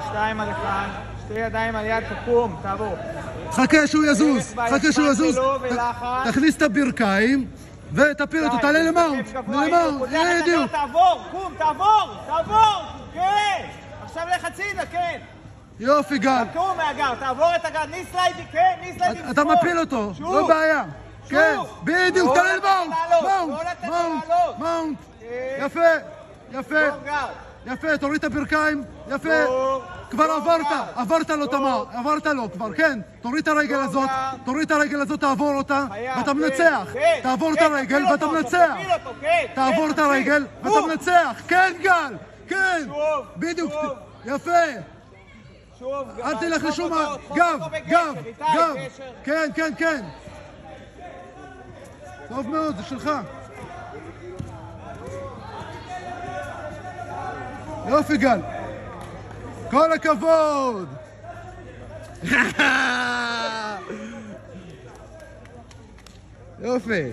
שתיים, שתיים על אחד, שתי ידיים על יד, תקום, תעבור. חכה שהוא יזוז, חכה שהוא יזוז. תכניס את הברכיים ותפיל אותו, תעלה ל mount. ל mount, בדיוק. תעבור, קום, תעבור, תעבור, כן! עכשיו לך הצידה, כן. יופי גל. תקום מה guard, תעבור את ה guard, knee slide, כן, knee slide. אתה. מפיל אותו. לא בעיה. כן. בדיוק, תעלה ל mount. mount, mount. mount. כן. יפה, יפה. יפה, תוריד את הברכיים, יפה. טוב, כבר טוב, עברת, גר. עברת לו. תמר, עברת לו כבר, כן. תוריד את הרגל הזאת. תוריד את הרגל הזאת, תעבור אותה, חייב, ואתה כן, מנצח. כן, תעבור את כן, הרגל ואתה מנצח. כן, תעבור כן, את. הרגל ואתה מנצח. כן, גל, כן. בדיוק. יפה. אל תלך לשום... גב, גב, גב. כן, כן, כן. טוב מאוד, זה שלך. יופי, גל. כל הכבוד! יופי.